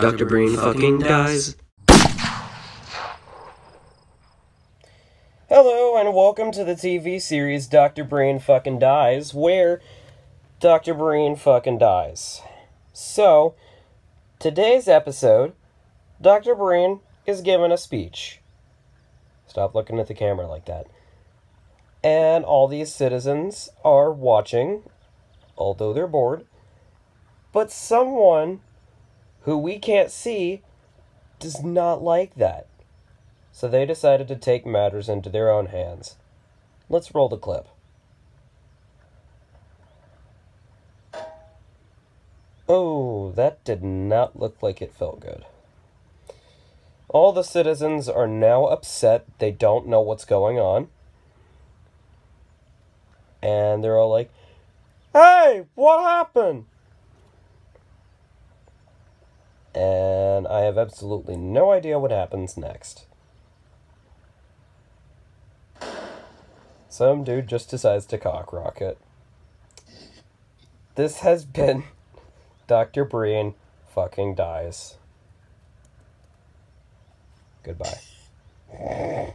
Dr. Breen fucking dies. Hello, and welcome to the TV series Dr. Breen Fucking Dies, where Dr. Breen fucking dies. So, today's episode, Dr. Breen is giving a speech. Stop looking at the camera like that. And all these citizens are watching, although they're bored. But someone who we can't see does not like that. So they decided to take matters into their own hands. Let's roll the clip. Oh, that did not look like it felt good. All the citizens are now upset. They don't know what's going on. And they're all like, Hey, what happened? And I have absolutely no idea what happens next. Some dude just decides to cock rocket. This has been Dr. Breen fucking dies. Goodbye.